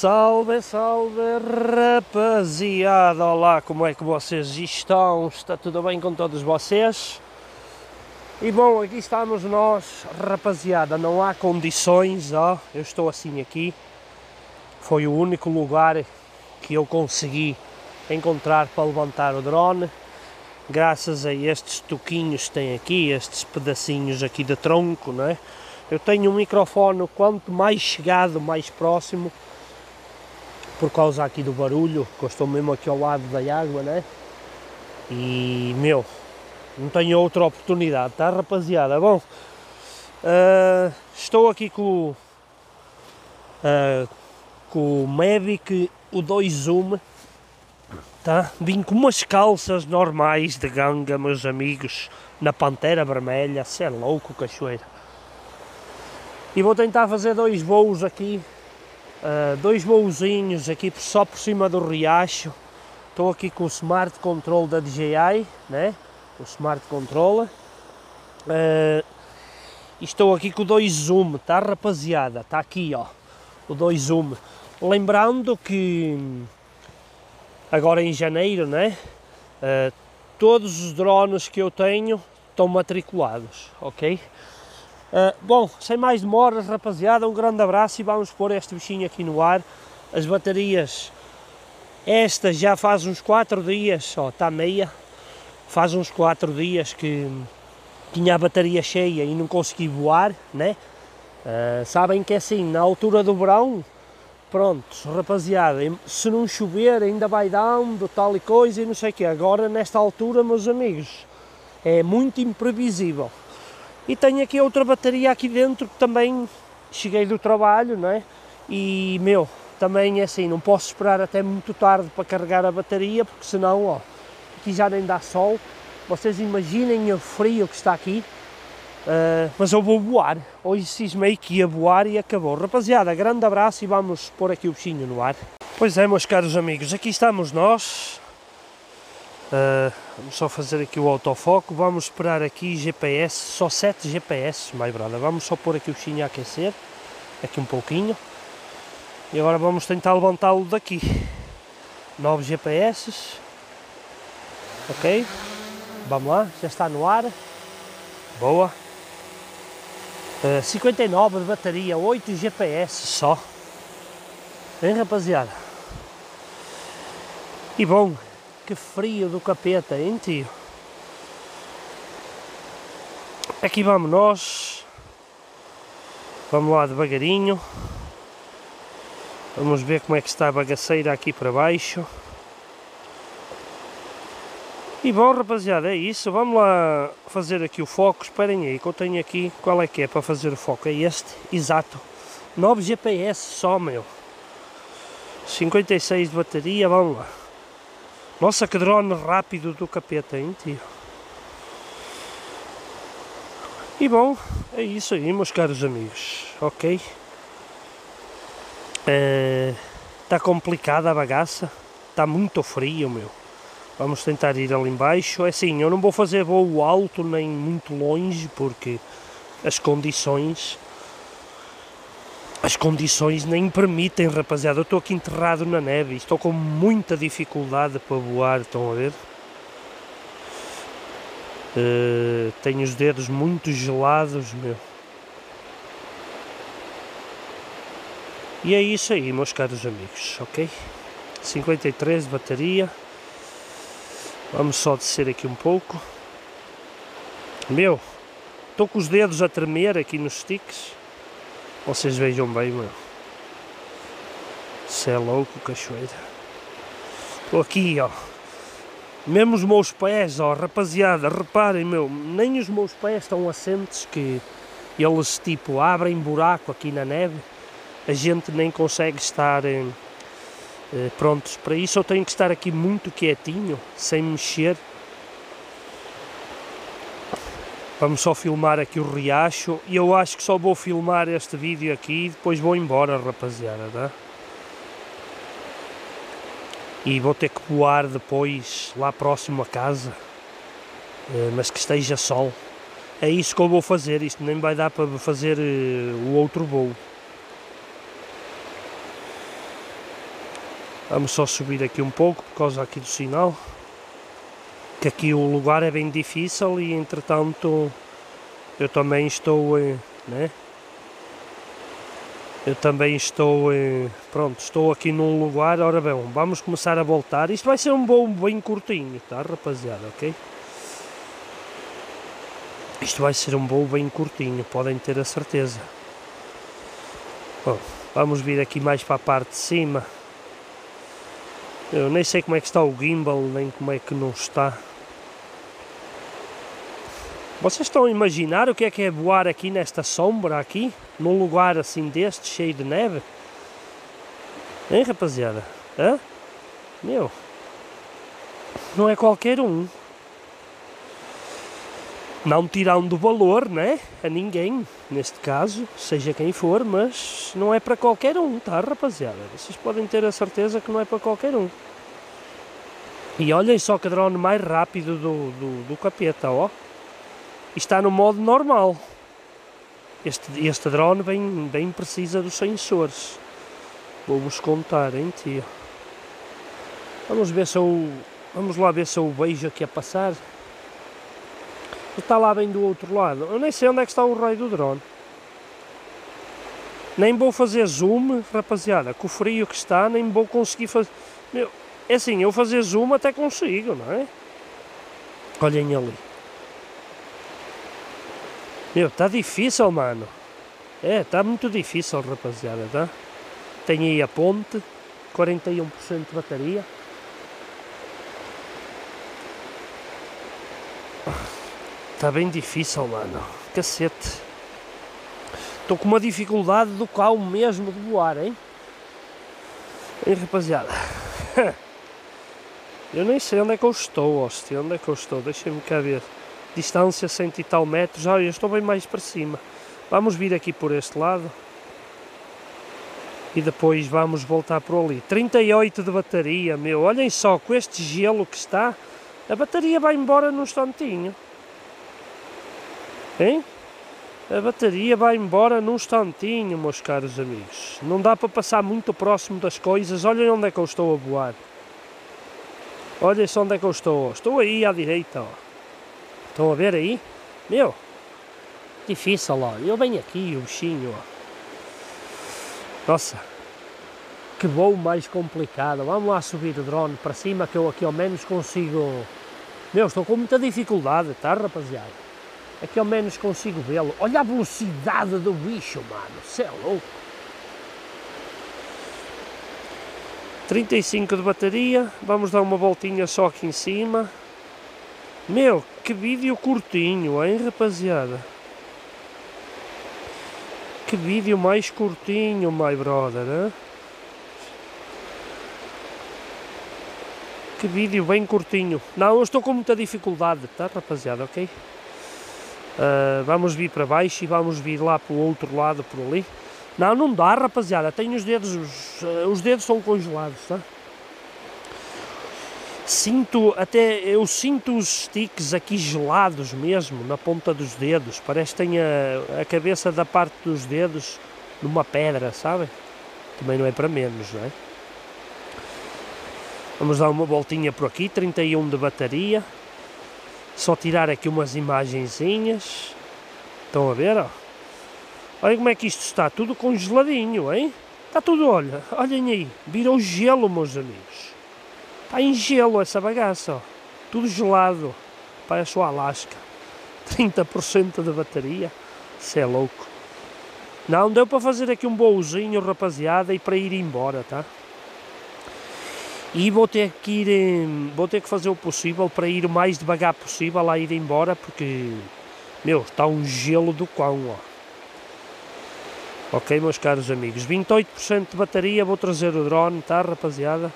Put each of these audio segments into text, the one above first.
Salve, salve rapaziada, olá, como é que vocês estão? Está tudo bem com todos vocês? E bom, aqui estamos nós, rapaziada, não há condições, ó, eu estou assim aqui, foi o único lugar que eu consegui encontrar para levantar o drone, graças a estes toquinhos que tem aqui, estes pedacinhos aqui de tronco, não é? Eu tenho um microfone quanto mais chegado, mais próximo, por causa aqui do barulho, que eu estou mesmo aqui ao lado da água, né? E, meu, não tenho outra oportunidade, tá rapaziada? Bom, uh, estou aqui com, uh, com o Mavic, o 2 Zoom, tá? Vim com umas calças normais de ganga, meus amigos, na Pantera Vermelha, se é louco, cachoeira. E vou tentar fazer dois voos aqui Uh, dois voozinhos aqui só por cima do riacho. Estou aqui com o Smart Control da DJI, né? O Smart Controller. Uh, estou aqui com o 2 Zoom, tá rapaziada? Está aqui, ó. O 2 Zoom. Lembrando que agora em janeiro, né? Uh, todos os drones que eu tenho estão matriculados, ok? Uh, bom, sem mais demoras, rapaziada, um grande abraço e vamos pôr este bichinho aqui no ar. As baterias, esta já faz uns 4 dias, ó, está meia, faz uns 4 dias que tinha a bateria cheia e não consegui voar, né? Uh, sabem que é assim, na altura do verão, pronto, rapaziada, se não chover ainda vai dando tal e coisa e não sei o que. Agora, nesta altura, meus amigos, é muito imprevisível. E tenho aqui outra bateria aqui dentro que também cheguei do trabalho, não é? E, meu, também é assim, não posso esperar até muito tarde para carregar a bateria, porque senão, ó, aqui já nem dá sol. Vocês imaginem o frio que está aqui. Uh, mas eu vou voar. Hoje cismei que ia voar e acabou. Rapaziada, grande abraço e vamos pôr aqui o bichinho no ar. Pois é, meus caros amigos, aqui estamos nós. Uh, vamos só fazer aqui o autofoco, vamos esperar aqui GPS, só 7 GPS, my brother. Vamos só pôr aqui o bichinho a aquecer, aqui um pouquinho. E agora vamos tentar levantá-lo daqui. 9 GPS. Ok. Vamos lá, já está no ar. Boa. Uh, ah, 59 de bateria, 8 GPS só. Bem rapaziada. E bom, que frio do capeta, hein tio? Aqui vamos nós. Vamos lá devagarinho. Vamos ver como é que está a bagaceira aqui para baixo. E bom rapaziada, é isso. Vamos lá fazer aqui o foco. Esperem aí que eu tenho aqui. Qual é que é para fazer o foco? É este, exato. 9 GPS só, meu. 56 de bateria, vamos lá. Nossa, que drone rápido do capeta, hein, tio? E bom, é isso aí, meus caros amigos, ok? Está é, uh, complicada a bagaça, está muito frio, meu. Vamos tentar ir ali embaixo. É assim, eu não vou fazer voo alto nem muito longe, porque as condições as condições nem permitem, rapaziada. Eu estou aqui enterrado na neve e estou com muita dificuldade para voar, estão a ver? Uh, tenho os dedos muito gelados, meu. E é isso aí, meus caros amigos, ok? 53 de bateria. Vamos só descer aqui um pouco. Meu, estou com os dedos a tremer aqui nos sticks. Vocês vejam bem, meu. Isso é louco, cachoeira. Estou aqui, ó. Mesmo os meus pés, ó, rapaziada, reparem, meu, nem os meus pés estão assentes que eles, tipo, abrem buraco aqui na neve. A gente nem consegue estar eh, eh prontos para isso. Eu tenho que estar aqui muito quietinho, sem mexer Vamos só filmar aqui o riacho e eu acho que só vou filmar este vídeo aqui e depois vou embora, rapaziada, tá? E vou ter que voar depois lá próximo a casa, eh, mas que esteja sol. É isso que eu vou fazer, isto nem vai dar para fazer eh, o outro voo. Vamos só subir aqui um pouco por causa aqui do sinal. Que aqui o lugar é bem difícil e entretanto eu também estou, eh, né? Eu também estou, eh, pronto, estou aqui num lugar, ora bem, vamos começar a voltar. Isto vai ser um voo bem curtinho, tá rapaziada, ok? Isto vai ser um voo bem curtinho, podem ter a certeza. Bom, vamos vir aqui mais para a parte de cima. Eu nem sei como é que está o gimbal, nem como é que não está. Vocês estão a imaginar o que é que é voar aqui nesta sombra aqui? Num lugar assim deste, cheio de neve? Hein, rapaziada? Hã? Meu, não é qualquer um. Não tirando valor, né? A ninguém, neste caso, seja quem for, mas não é para qualquer um, tá, rapaziada? Vocês podem ter a certeza que não é para qualquer um. E olhem só que drone mais rápido do, do, do capeta, ó. Está no modo normal. Este, este drone bem, bem precisa dos sensores. Vou-vos contar, hein, tio? Vamos ver se eu... Vamos lá ver se eu vejo aqui a passar. Está lá bem do outro lado. Eu nem sei onde é que está o raio do drone. Nem vou fazer zoom, rapaziada. Com o frio que está, nem vou conseguir fazer... Meu, é assim, eu fazer zoom até consigo, não é? Olhem ali. Meu, está difícil, mano. É, está muito difícil, rapaziada, tá? Tem aí a ponte, 41% de bateria. Está bem difícil, mano. Cacete. Estou com uma dificuldade do carro mesmo de voar, hein? Hein, rapaziada? Eu nem sei onde é que eu estou, hostia. Onde é que eu estou? Deixem-me cá ver. Distância cento e tal metros. Ah, eu estou bem mais para cima. Vamos vir aqui por este lado. E depois vamos voltar por ali. 38 de bateria, meu. Olhem só, com este gelo que está, a bateria vai embora num instantinho. Hein? A bateria vai embora num instantinho, meus caros amigos. Não dá para passar muito próximo das coisas. Olhem onde é que eu estou a voar. Olhem só onde é que eu estou. Estou aí à direita. Ó. Estão a ver aí? Meu, difícil, ó. Eu venho aqui, o bichinho, ó. Nossa, que voo mais complicado. Vamos lá subir o drone para cima que eu aqui ao menos consigo... Meu, estou com muita dificuldade, tá rapaziada? Aqui ao menos consigo vê-lo. Olha a velocidade do bicho, mano. Você é louco. 35 de bateria. Vamos dar uma voltinha só aqui em cima. Meu, que vídeo curtinho, hein, rapaziada? Que vídeo mais curtinho, my brother, hein? Que vídeo bem curtinho. Não, eu estou com muita dificuldade, tá, rapaziada, ok? Uh, vamos vir para baixo e vamos vir lá para o outro lado, por ali. Não, não dá, rapaziada. Tenho os dedos, os, uh, os dedos são congelados, tá? Sinto, até, eu sinto os sticks aqui gelados mesmo, na ponta dos dedos. Parece que tem a, a cabeça da parte dos dedos numa pedra, sabe? Também não é para menos, não é? Vamos dar uma voltinha por aqui, 31 de bateria. Só tirar aqui umas imagenzinhas. Estão a ver, ó? Olha como é que isto está, tudo congeladinho, hein? Está tudo, olha, olhem aí, virou gelo, meus amigos. Está em gelo essa bagaça, ó. Tudo gelado. Parece o Alasca. 30% de bateria. Isso é louco. Não, deu para fazer aqui um bolzinho, rapaziada, e para ir embora, tá? E vou ter que ir, vou ter que fazer o possível para ir o mais devagar possível lá ir embora, porque, meu, está um gelo do cão, ó. Ok, meus caros amigos, 28% de bateria, vou trazer o drone, tá, rapaziada?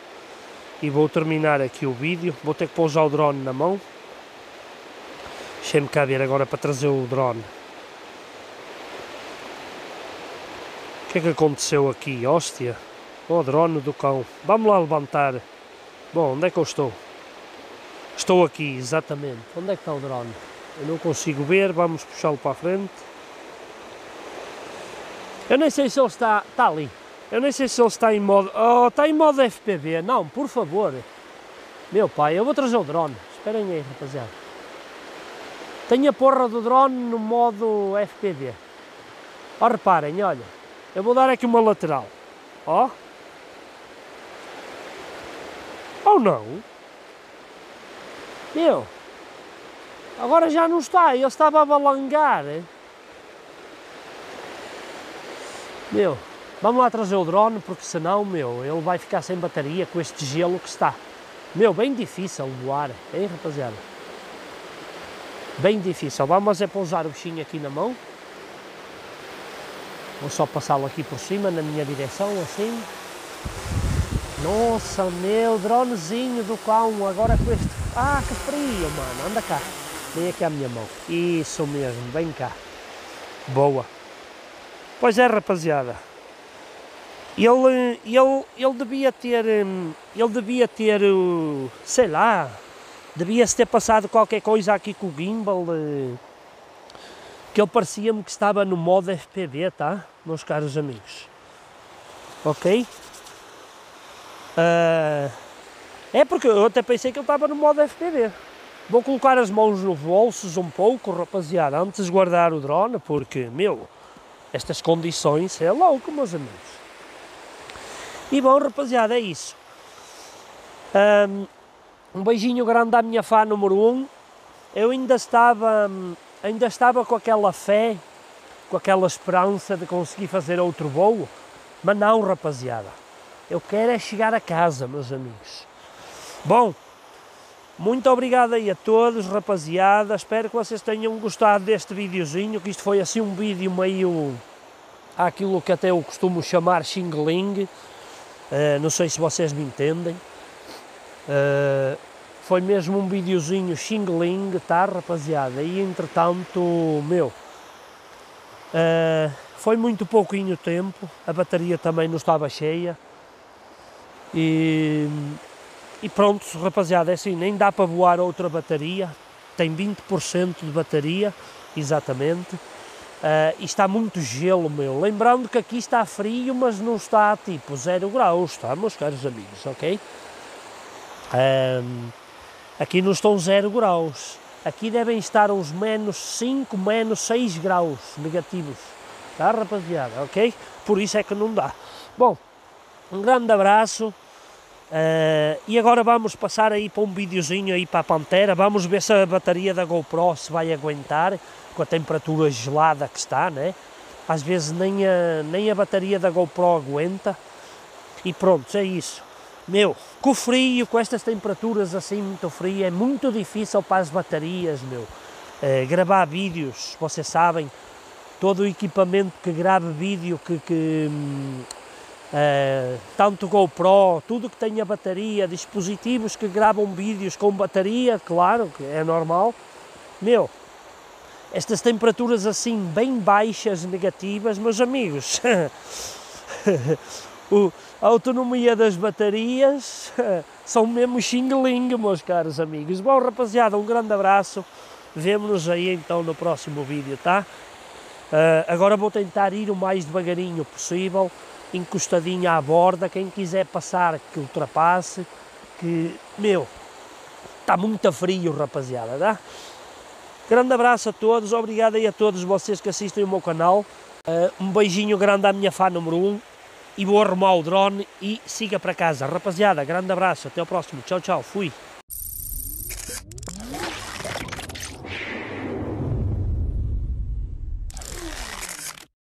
E vou terminar aqui o vídeo, vou ter que pousar o drone na mão. Deixem-me cá ver agora para trazer o drone. O que é que aconteceu aqui, hóstia? O drone do cão. Vamos lá levantar. Bom, onde é que eu estou? Estou aqui, exatamente. Onde é que está o drone? Eu não consigo ver, vamos puxá-lo para a frente. Eu nem sei se ele está, está ali. Eu nem sei se ele está em modo... Oh, está em modo FPV. Não, por favor. Meu pai, eu vou trazer o drone. Esperem aí, rapaziada. Tenho a porra do drone no modo FPV. Ó, reparem, olha. Eu vou dar aqui uma lateral. Ó. Ou não? Meu. Agora já não está. Ele estava a balangar. Meu. Vamos lá trazer o drone, porque senão, meu, ele vai ficar sem bateria com este gelo que está. Meu, bem difícil voar, hein, rapaziada? Bem difícil. Vamos é pousar o bichinho aqui na mão. Vou só passá-lo aqui por cima, na minha direção, assim. Nossa, meu, dronezinho do cão, agora com este... Ah, que frio, mano, anda cá. Vem aqui à minha mão. Isso mesmo, vem cá. Boa. Pois é, rapaziada. Ele, ele, ele devia ter, hum, ele devia ter, sei lá, devia-se ter passado qualquer coisa aqui com o gimbal, eh, que ele parecia-me que estava no modo FPV, tá, meus caros amigos? Ok? Uh, é porque eu até pensei que ele estava no modo FPV. Vou colocar as mãos nos bolsos um pouco, rapaziada, antes de guardar o drone, porque, meu, estas condições é louco, meus amigos. E bom, rapaziada, é isso. Um, beijinho grande à minha fã número 1. Um. Eu ainda estava, ainda estava com aquela fé, com aquela esperança de conseguir fazer outro voo, mas não, rapaziada. Eu quero é chegar a casa, meus amigos. Bom, muito obrigado aí a todos, rapaziada. Espero que vocês tenham gostado deste videozinho, que isto foi assim um vídeo meio aquilo que até eu costumo chamar xingling. Uh, não sei se vocês me entendem. Uh, foi mesmo um videozinho xingling, tá rapaziada? E entretanto, meu, uh, foi muito pouquinho tempo, a bateria também não estava cheia. E, e pronto, rapaziada, é assim, nem dá para voar outra bateria, tem 20% de bateria, exatamente. Uh, e está muito gelo, meu. Lembrando que aqui está frio, mas não está tipo 0 graus, tá, meus caros amigos, ok? Um, aqui não estão 0 graus. Aqui devem estar uns menos 5, menos 6 graus negativos, tá, rapaziada, ok? Por isso é que não dá. Bom, um grande abraço. Uh, e agora vamos passar aí para um videozinho aí para a Pantera. Vamos ver se a bateria da GoPro se vai aguentar com a temperatura gelada que está, né? Às vezes nem a, nem a bateria da GoPro aguenta. E pronto, é isso. Meu, com o frio, com estas temperaturas assim muito frio, é muito difícil para as baterias, meu. Uh, gravar vídeos, vocês sabem, todo o equipamento que grava vídeo, que, que uh, tanto GoPro, tudo que tenha bateria, dispositivos que gravam vídeos com bateria, claro, que é normal, meu, estas temperaturas assim bem baixas, negativas, meus amigos, a autonomia das baterias são mesmo xingling, meus caros amigos. Bom, rapaziada, um grande abraço, vemo-nos aí então no próximo vídeo, tá? Uh, agora vou tentar ir o mais devagarinho possível, encostadinho à borda, quem quiser passar que ultrapasse, que, meu, está muito frio, rapaziada, tá? Grande abraço a todos, obrigado aí a todos vocês que assistem o meu canal. Uh, um beijinho grande à minha fã número 1 um, e vou arrumar o drone e siga para casa. Rapaziada, grande abraço, até o próximo. Tchau, tchau, fui.